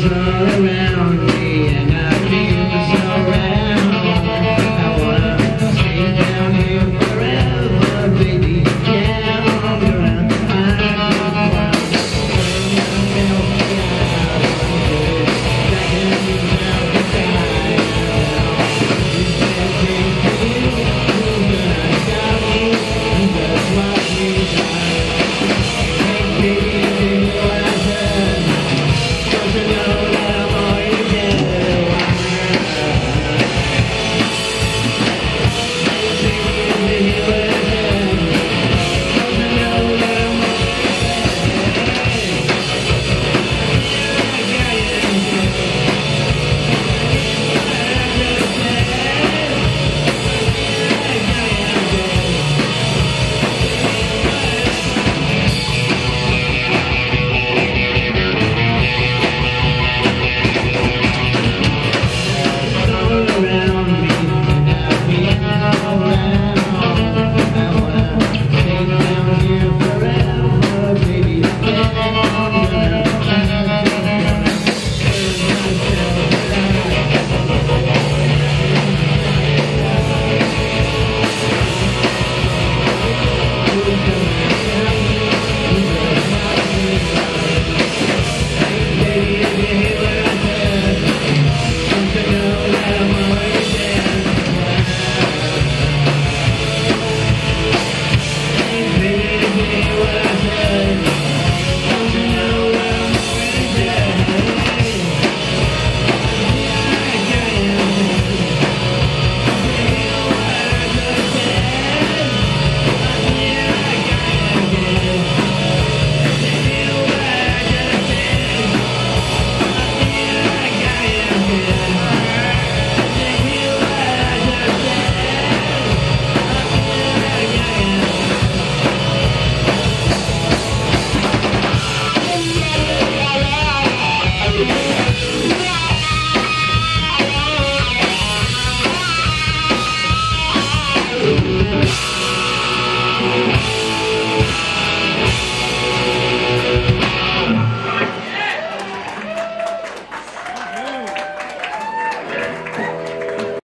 treasure